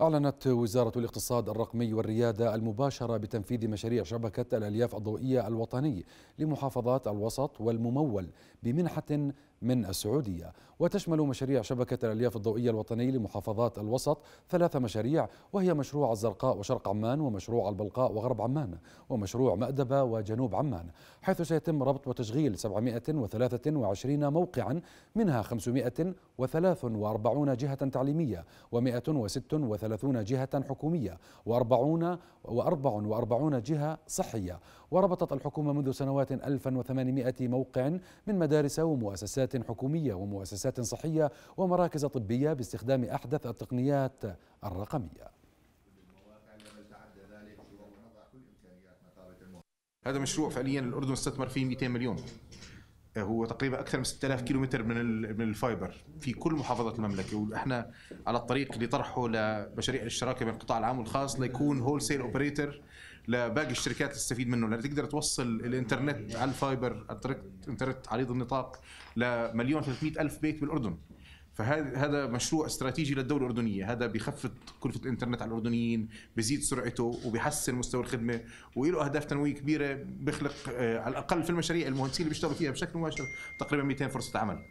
أعلنت وزارة الاقتصاد الرقمي والريادة المباشرة بتنفيذ مشاريع شبكة الألياف الضوئية الوطني لمحافظات الوسط والممول بمنحة من السعودية. وتشمل مشاريع شبكة الألياف الضوئية الوطني لمحافظات الوسط ثلاث مشاريع وهي مشروع الزرقاء وشرق عمان ومشروع البلقاء وغرب عمان ومشروع مأدبة وجنوب عمان حيث سيتم ربط وتشغيل 723 موقعا منها 543 جهة تعليمية و136 جهة حكومية و40 و44 جهة صحية. وربطت الحكومة منذ سنوات 1800 موقع من مدارس ومؤسسات حكومية ومؤسسات صحية ومراكز طبية باستخدام أحدث التقنيات الرقمية. هذا مشروع فعليا الأردن استثمر فيه 200 مليون. هو تقريبا أكثر من 6000 كيلو متر من من ال fiber في كل محافظات المملكة. وإحنا على الطريق لطرحه لمشاريع الشراكه بين القطاع العام والخاص ليكون wholesale operator لباقي الشركات تستفيد منه لأن تقدر توصل الإنترنت على ال fiber إنترنت عريض النطاق لمليون 300 ألف بيت بالأردن. فهذا هذا مشروع استراتيجي للدولة الأردنية. هذا بخفض كلفة الإنترنت على الأردنيين بزيد سرعته وبيحسن مستوى الخدمة وله أهداف تنمويه كبيرة بيخلق آه، على الأقل في المشاريع المهندسين اللي بيشتغلوا فيها بشكل مباشر تقريبا 200 فرصة عمل.